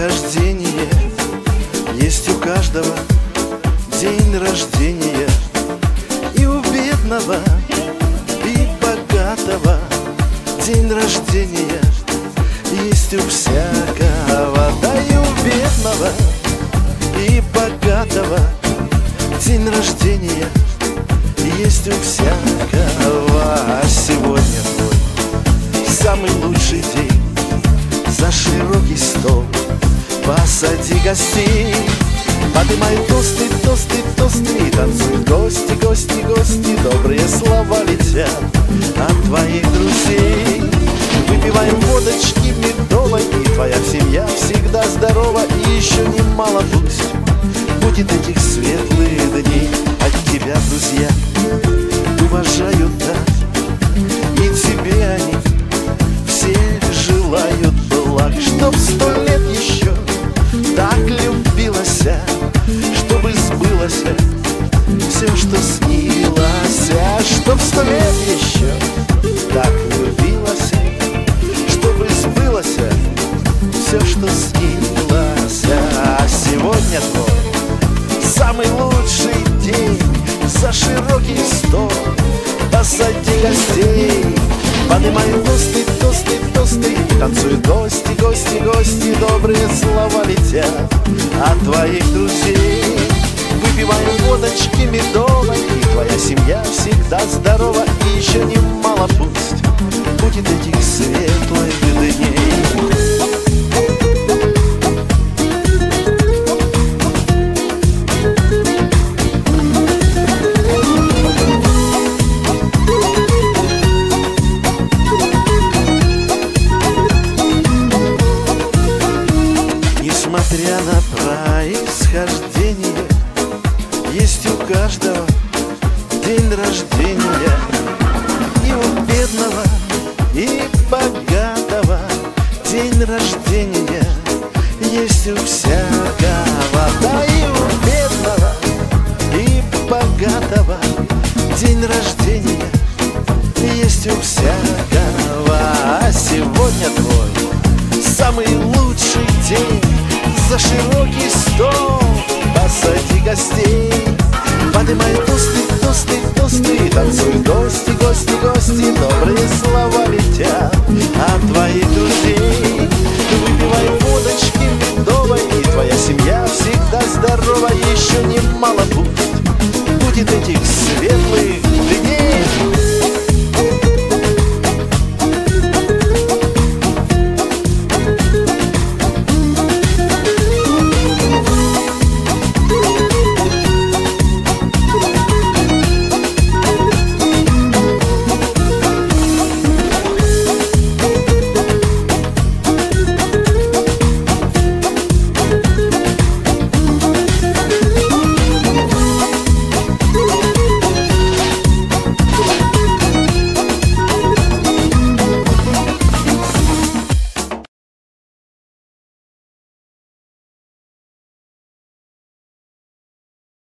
хождение Есть у каждого день рождения И у бедного, и богатого День рождения. Есть у всякого Да и у бедного, и богатого День рождения. Есть у всякого А сегодня твой самый лучший день За широкий стол посади гостей. Поднимай тосты, тосты, тосты Танцуй. Гости, гости, гости Добрые слова летят от твоих друзей. Выпиваем водочки медовой И твоя семья всегда здорова. И еще немало пусть Будет этих светлых дней. От тебя, друзья, Лет еще так любилась Чтобы сбылось все, что снилось А сегодня твой самый лучший день За широкий стол посади гостей. Поднимай тосты, тосты, тосты Танцуют гости, гости, гости Добрые слова летят от твоих друзей. Выпиваем водочки медовой И твоя семья всегда здорова И еще немало пусть Будет этих светлых дней. Несмотря на происхождение рождения есть у всякого. Да и у бедного, и богатого. День рождения есть у всякого. А сегодня твой самый лучший день. За широкий стол посади гостей. Поднимай тосты, тосты, тосты Танцуй гости, гости, гости. Добрые слова летят мало будет Будет этих светлых